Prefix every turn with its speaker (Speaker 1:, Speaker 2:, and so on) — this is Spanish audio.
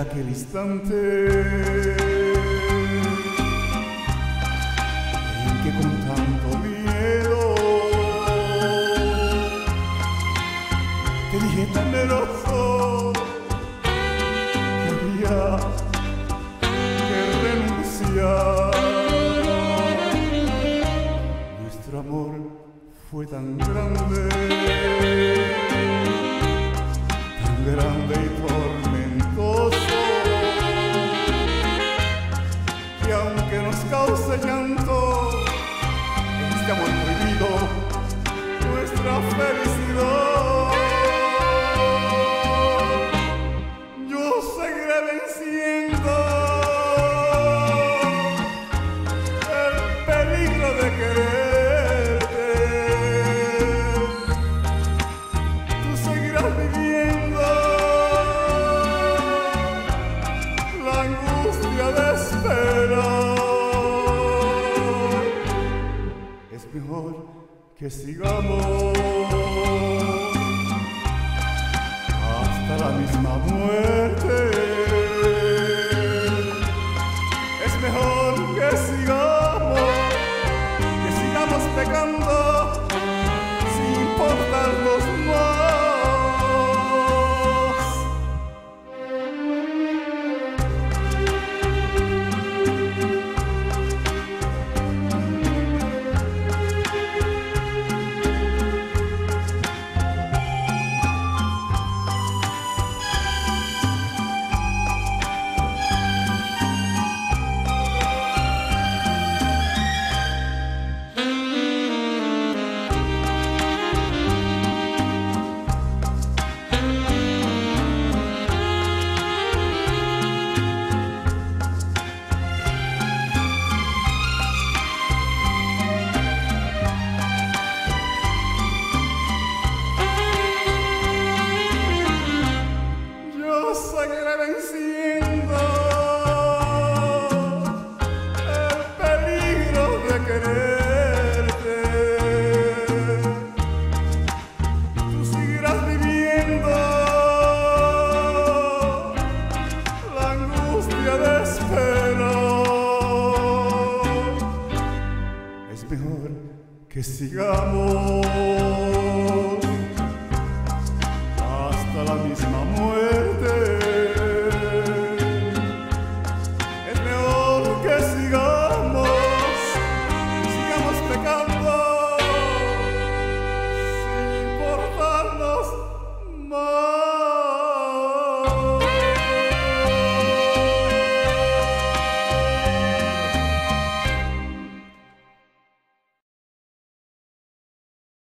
Speaker 1: aquel instante en que con tanto miedo te dije temeroso que había que renunciar. Nuestro amor fue tan grande, que aunque nos cause llanto, este amor prohibido, nuestra felicidad. Yo seguiré venciendo que sigamos hasta la misma muerte. Sigamos. Hasta la misma